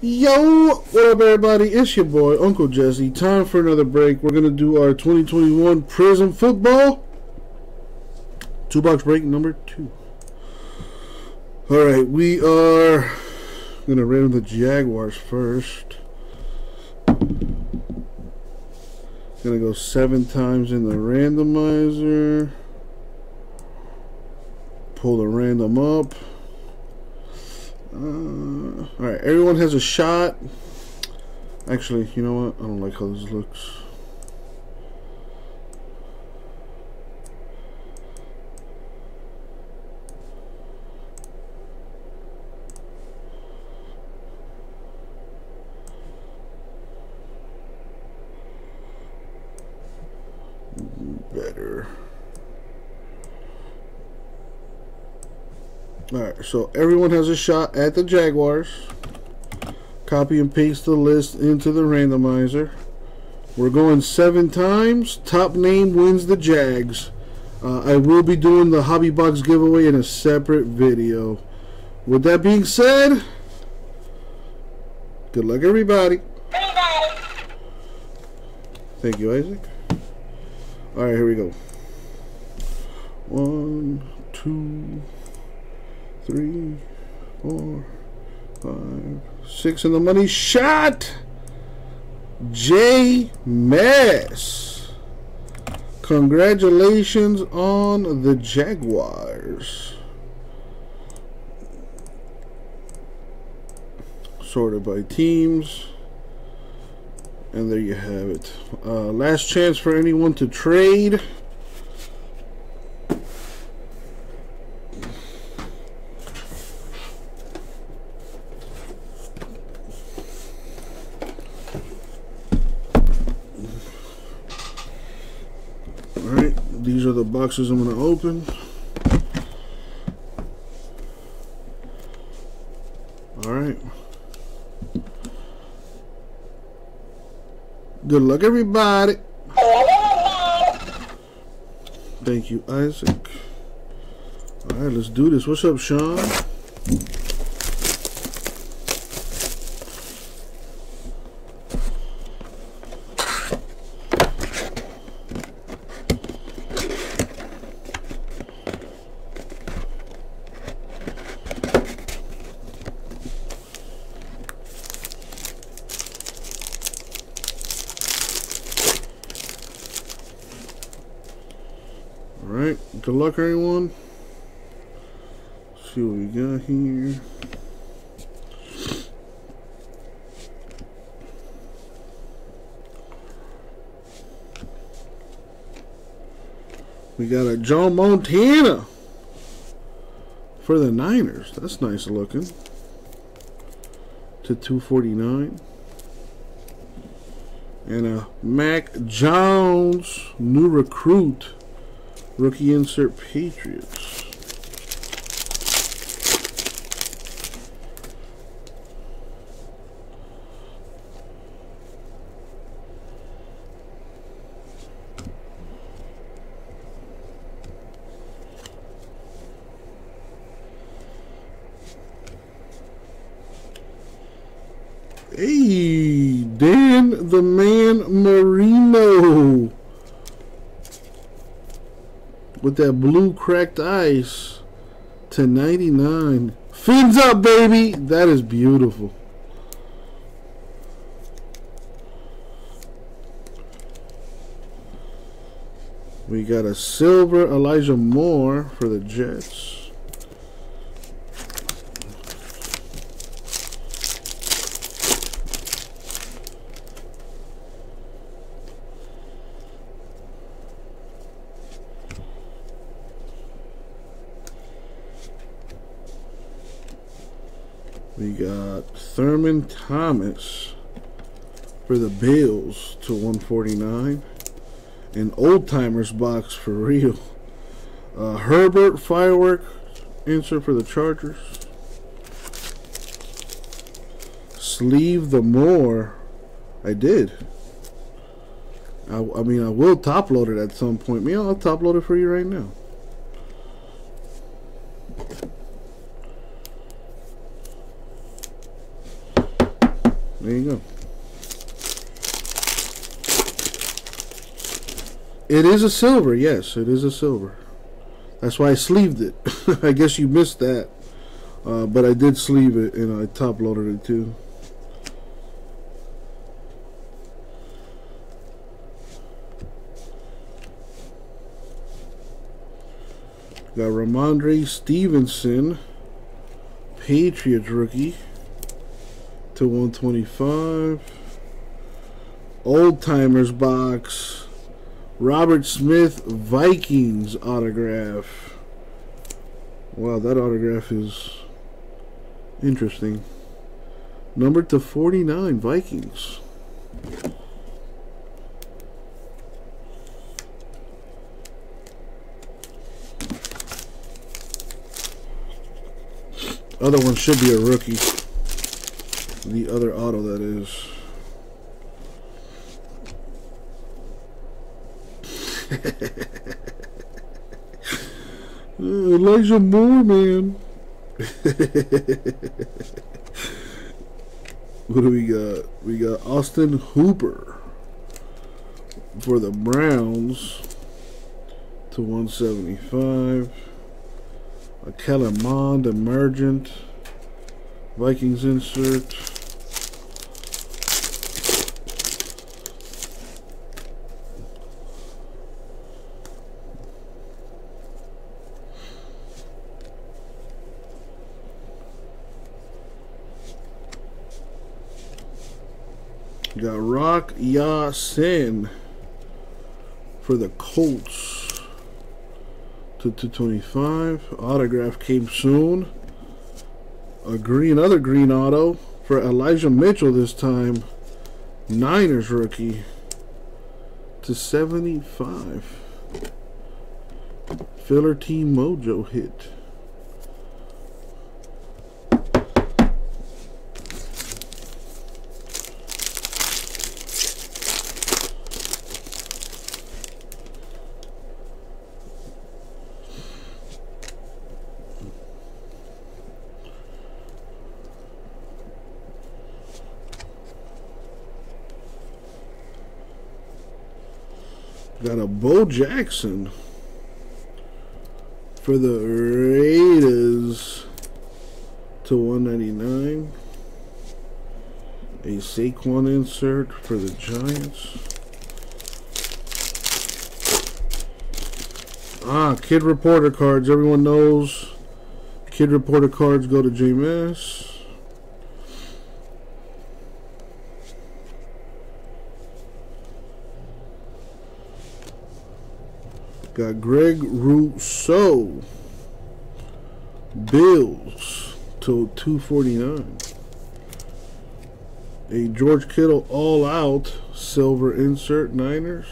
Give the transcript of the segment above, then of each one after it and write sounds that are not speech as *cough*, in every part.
Yo, what up, everybody? It's your boy, Uncle Jesse. Time for another break. We're going to do our 2021 Prizm Football. Two box break number two. Alright, we are going to random the Jaguars first. Going to go seven times in the randomizer. Pull the random up. Uh, Alright, everyone has a shot. Actually, you know what? I don't like how this looks. Alright, so everyone has a shot at the Jaguars. Copy and paste the list into the randomizer. We're going seven times. Top name wins the Jags. Uh, I will be doing the Hobby Box giveaway in a separate video. With that being said, good luck, everybody. Thank you, Isaac. Alright, here we go. One, two three, four, five, six in the money shot. J Mess. Congratulations on the Jaguars. Sorted by teams. And there you have it. Uh, last chance for anyone to trade. Alright, these are the boxes I'm going to open. Alright. Good luck, everybody. Thank you, Isaac. Alright, let's do this. What's up, Sean? Alright, good luck everyone. Let's see what we got here. We got a Joe Montana for the Niners. That's nice looking. To 249. And a Mac Jones new recruit Rookie insert Patriots. Hey, Dan the Man Marino with that blue cracked ice to 99. Fins up, baby! That is beautiful. We got a silver Elijah Moore for the Jets. We got Thurman Thomas for the Bills to 149. An old timers box for real. Uh, Herbert firework insert for the Chargers. Sleeve the more. I did. I, I mean, I will top load it at some point. Me, I'll top load it for you right now. There you go. It is a silver, yes, it is a silver. That's why I sleeved it. *laughs* I guess you missed that. Uh, but I did sleeve it and I top loaded it too. Got Rhamondre Stevenson, Patriots rookie to 125. Old Timers box. Robert Smith, Vikings autograph. Wow, that autograph is interesting. Number to 49, Vikings. Other one should be a rookie. The other auto, that is. *laughs* Elijah Moore, man. *laughs* what do we got? We got Austin Hooper for the Browns to 175. A Kellen Mond Emergent. Vikings insert. Got Rock Ya-Sin for the Colts to 225. Autograph came soon. A green, another green auto for Elijah Mitchell this time. Niners rookie to 75. Filler Team Mojo hit. Bo Jackson for the Raiders to 199. A Saquon insert for the Giants. Ah, Kid Reporter cards. Everyone knows Kid Reporter cards go to JMS. Got Greg Rousseau. Bills to 249. A George Kittle all out silver insert Niners.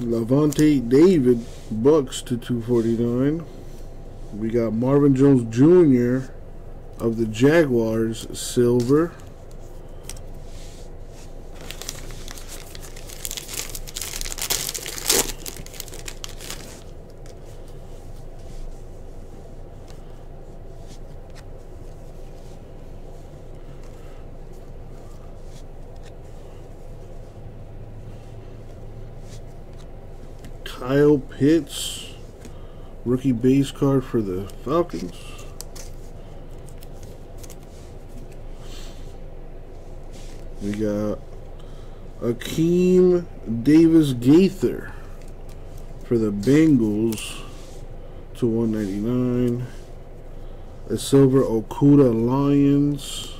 Lavonte David, Bucs to 249. We got Marvin Jones Jr. of the Jaguars, silver. Pitts, rookie base card for the Falcons. We got Akeem Davis Gaither for the Bengals to 199. A silver Okudah Lions.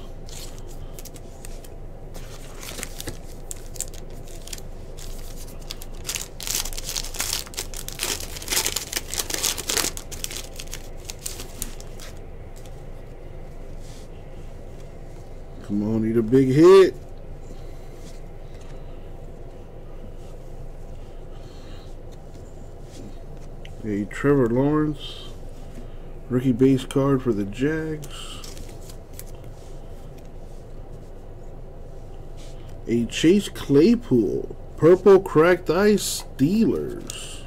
Come on, need a big hit. A Trevor Lawrence rookie base card for the Jags. A Chase Claypool purple cracked ice Steelers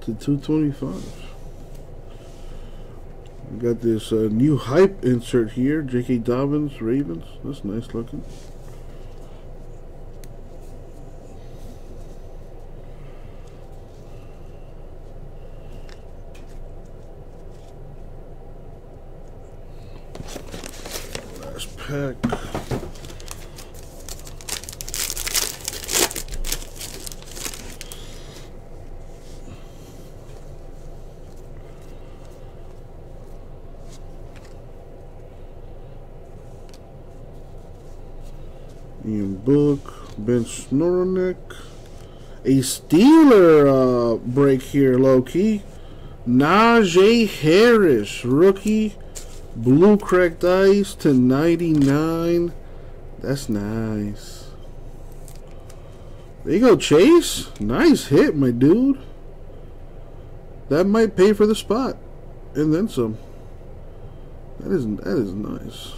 to 225. Got this uh, new hype insert here. J.K. Dobbins, Ravens. That's nice looking. Last pack. Ian Book, Ben Skowronek. A Steeler uh, break here, low key. Najee Harris, rookie. Blue cracked ice to 99. That's nice. There you go, Chase. Nice hit, my dude. That might pay for the spot. And then some. That is that is nice.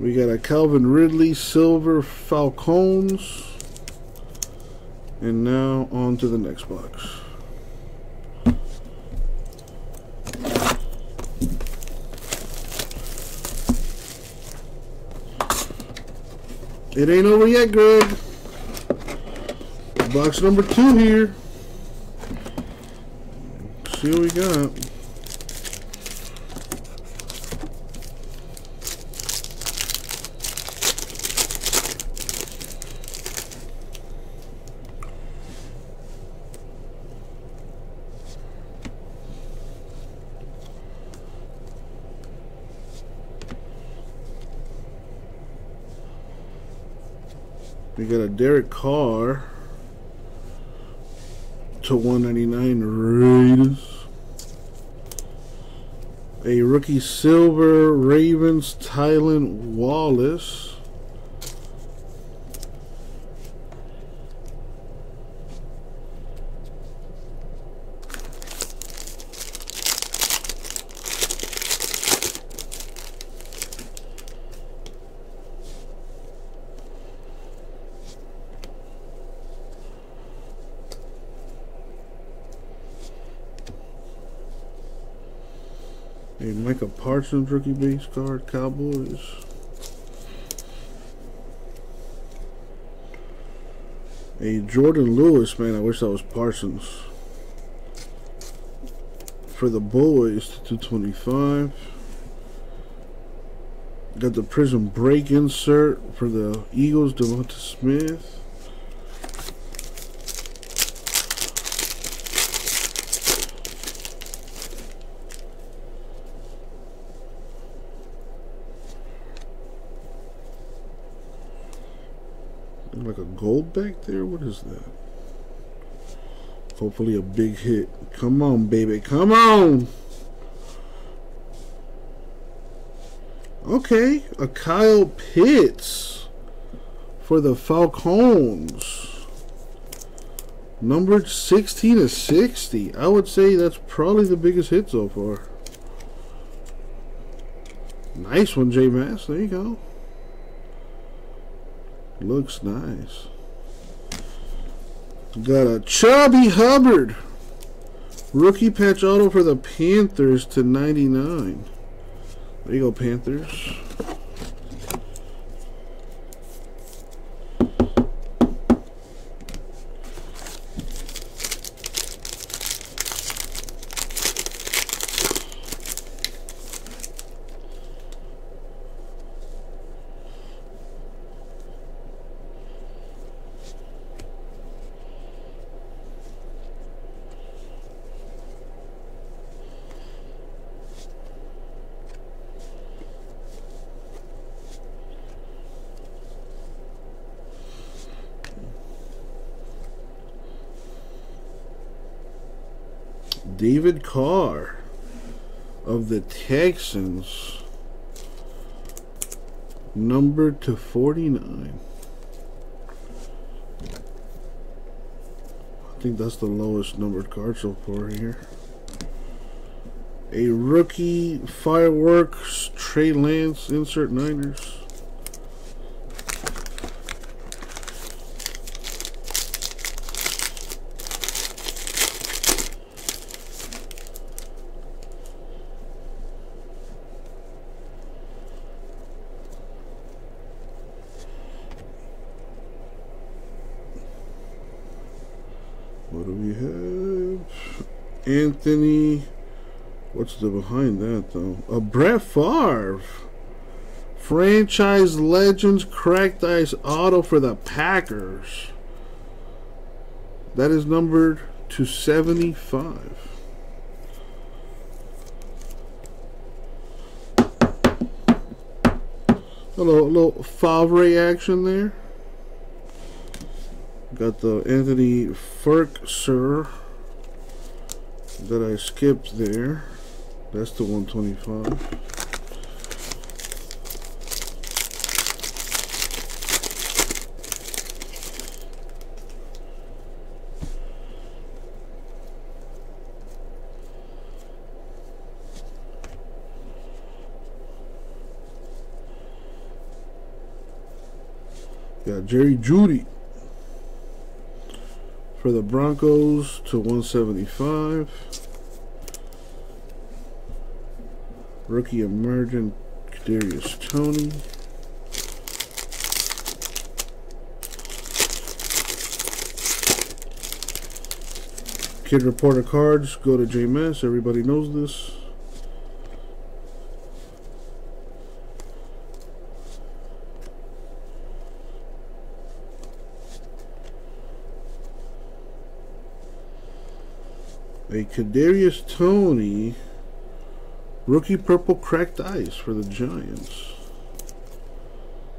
We got a Calvin Ridley Silver Falcons. And now on to the next box. It ain't over yet, Greg. Box number two here. Let's see what we got. We got a Derek Carr to 199 Raiders. A rookie silver Ravens Tylan Wallace. A Micah Parsons rookie base card, Cowboys. A Jourdan Lewis, man, I wish that was Parsons. For the boys, 225. Got the Prizm Break insert for the Eagles, Devonta Smith. like back there. What is that? Hopefully a big hit. Come on, baby. Come on. Okay, a Kyle Pitts for the Falcons. Numbered 16 to 60. I would say that's probably the biggest hit so far. Nice one, J Mass. There you go. Looks nice. Got a Chuba Hubbard. Rookie patch auto for the Panthers to 99. There you go, Panthers. David Carr of the Texans, number to 49. I think that's the lowest numbered card so far here. A rookie fireworks Trey Lance insert Niners. What do we have? Anthony. What's the behind that though? A Brett Favre. Franchise Legends Cracked Ice Auto for the Packers. That is numbered to 75. A little, little Favre action there. Got the Anthony Firkser that I skipped there. That's the 125. Got Jerry Jeudy for the Broncos to 175. Rookie emergent Kadarius Toney. Kid Reporter cards go to JMS. Everybody knows this. A Kadarius Toney rookie purple cracked ice for the Giants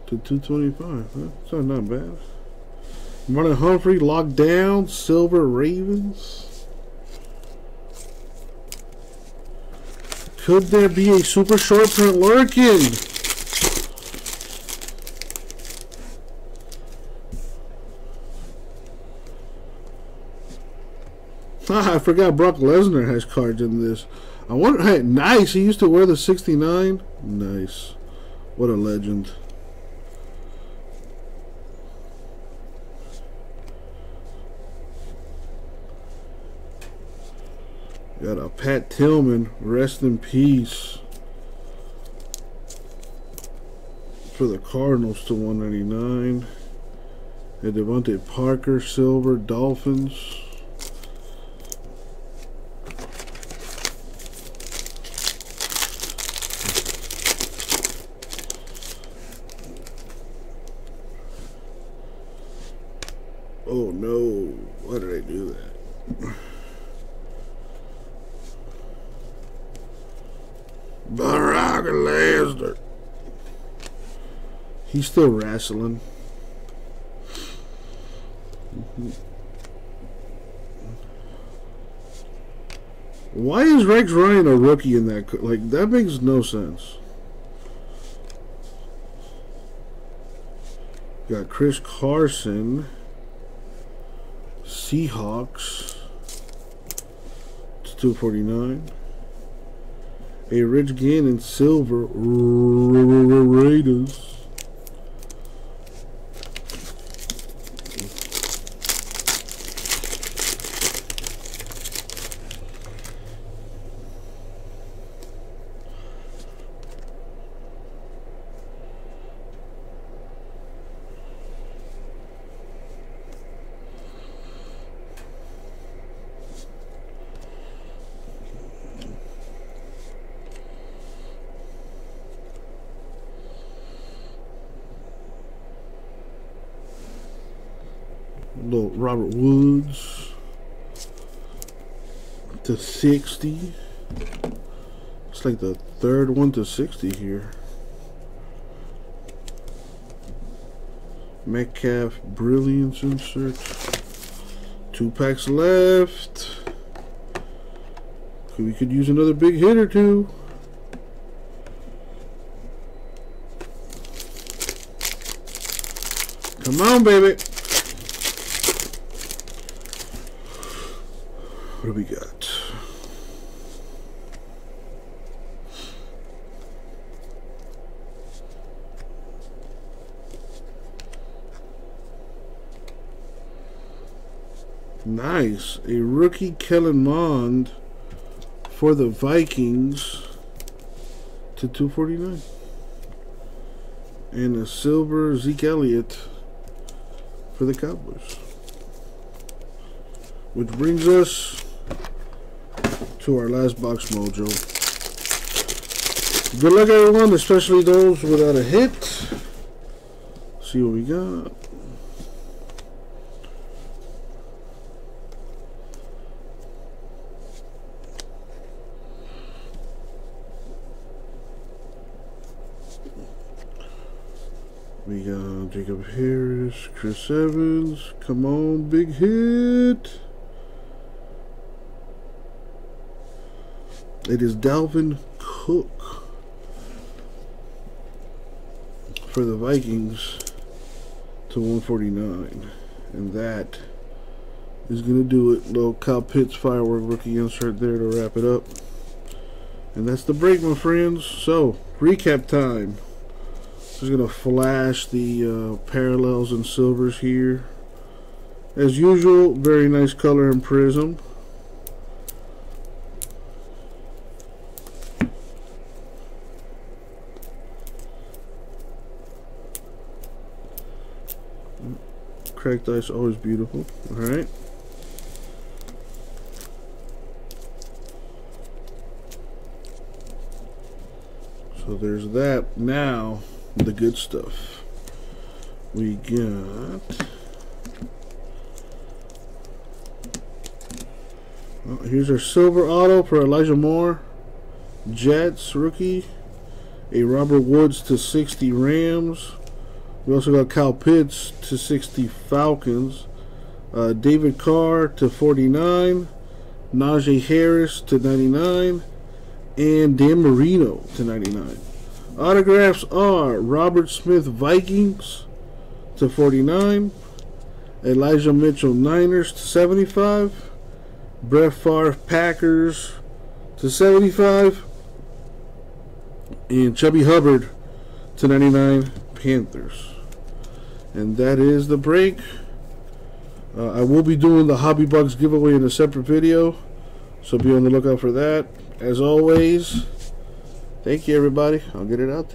to 225. That's not, not bad. Marlon Humphrey locked down. Silver Ravens. Could there be a super short print lurking? Forgot Brock Lesnar has cards in this. I wonder, hey, nice. He used to wear the 69. Nice. What a legend. Got a Pat Tillman, rest in peace. For the Cardinals to 199. A DeVante Parker, silver, Dolphins. Oh no, why did I do that? Barack Lesnar. He's still wrestling. Why is Rex Ryan a rookie in that? Like, that makes no sense. Got Chris Carson. Seahawks. It's 249. A Rich Gannon silver Raiders. Little Robert Woods to 60. It's like the third one to 60 here. Metcalf Brilliance insert. Two packs left. We could use another big hit or two. Come on, baby. What do we got? Nice. A rookie Kellen Mond for the Vikings to 249. And a silver Zeke Elliott for the Cowboys. Which brings us to our last box mojo. Good luck everyone, especially those without a hit. See what we got. We got Jacob Harris, Chris Evans. Come on, big hit. It is Dalvin Cook for the Vikings to 149. And that is going to do it. Little Kyle Pitts firework rookie insert there to wrap it up. And that's the break, my friends. So, recap time. Just going to flash the uh, parallels and silvers here. As usual, very nice color and prism. Cracked ice, always beautiful. Alright. So there's that. Now, the good stuff. We got... Oh, here's our silver auto for Elijah Moore. Jets rookie. A Robert Woods to 60 Rams. We also got Kyle Pitts to 60 Falcons. Uh, David Carr to 49. Najee Harris to 99. And Dan Marino to 99. Autographs are Robert Smith Vikings to 49. Elijah Mitchell Niners to 75. Brett Favre Packers to 75. And Chuba Hubbard to 99 Panthers. And that is the break. Uh, I will be doing the Hobby bugs giveaway in a separate video. So be on the lookout for that. As always, thank you everybody. I'll get it out there.